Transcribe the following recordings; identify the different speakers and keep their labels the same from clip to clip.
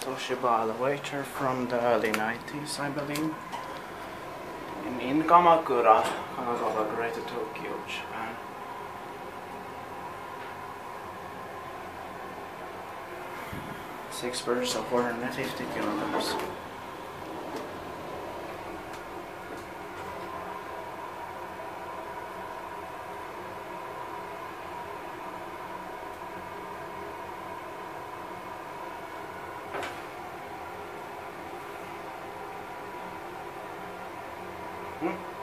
Speaker 1: Toshiba elevator from the early 90s, I believe. In, in Kamakura, Kanagawa, Greater Tokyo, Japan. Six birds of 450 kilograms. М?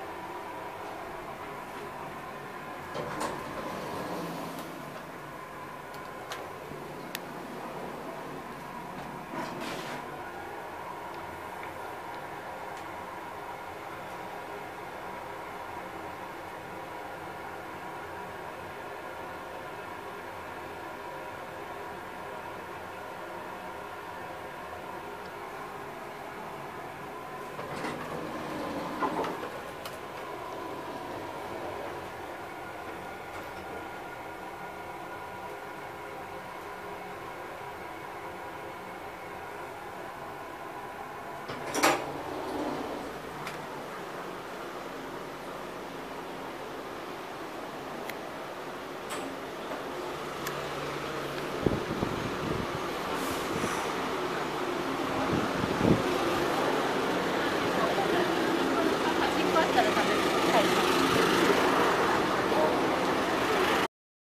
Speaker 1: you.